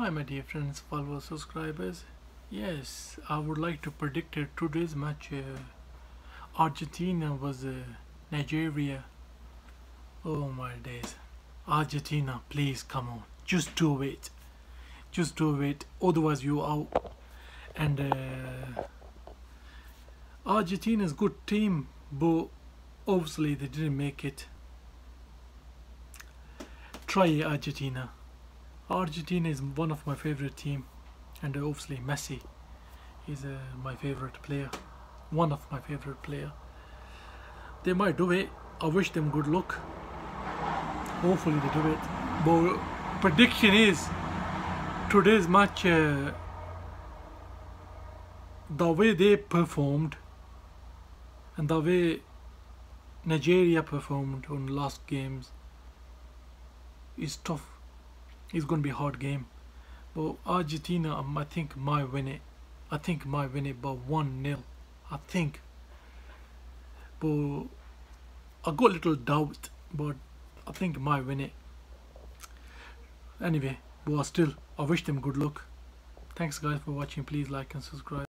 Hi my dear friends, follow subscribers. Yes, I would like to predict uh, today's match. Uh, Argentina was uh, Nigeria. Oh my days. Argentina, please come on. Just do it. Just do it. Otherwise you out. And uh, Argentina's good team, but obviously they didn't make it. Try Argentina. Argentina is one of my favorite team, and obviously Messi is uh, my favorite player, one of my favorite player. They might do it. I wish them good luck. Hopefully they do it. But prediction is today's match. Uh, the way they performed and the way Nigeria performed on last games is tough it's going to be a hard game. But Argentina, um, I think, might win it. I think might win it by 1 0. I think. But I got little doubt, but I think might win it. Anyway, but still, I wish them good luck. Thanks guys for watching. Please like and subscribe.